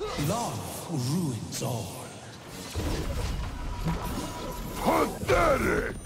Love ruins all. Pathetic!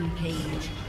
Rampage.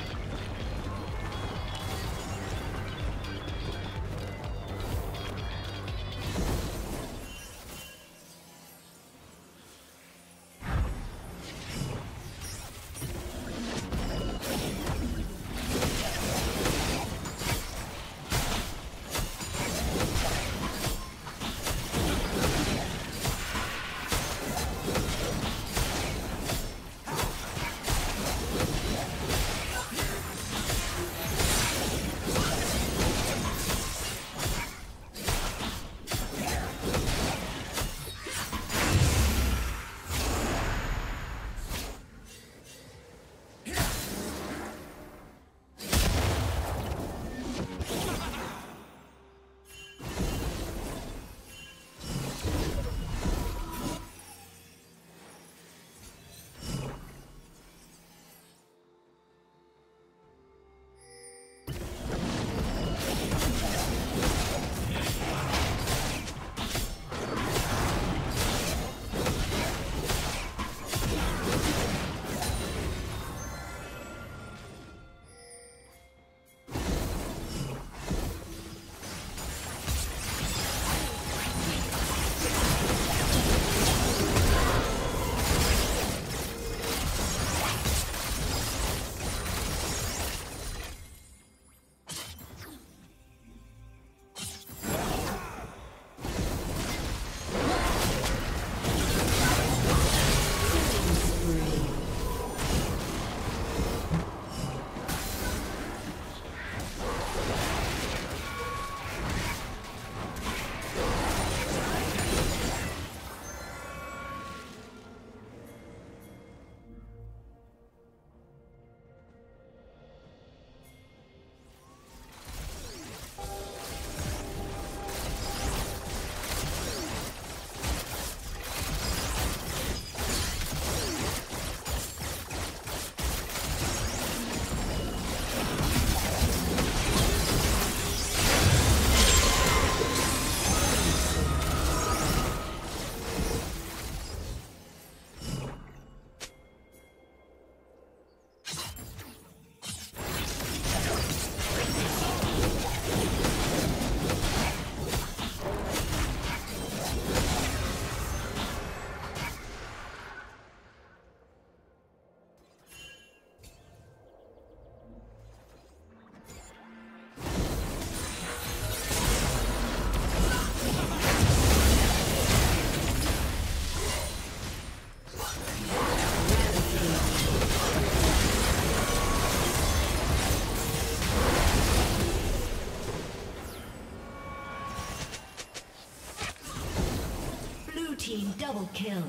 Kill.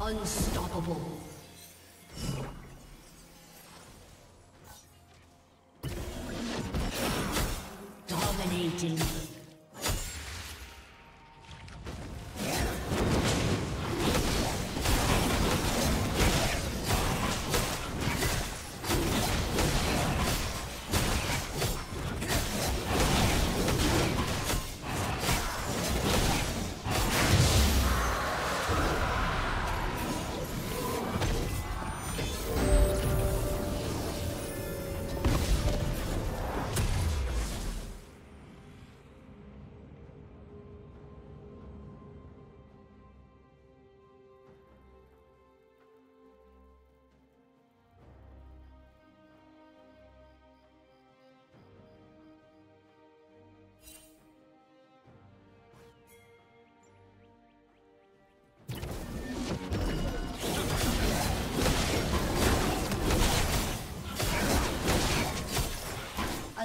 Unstoppable. Dominating.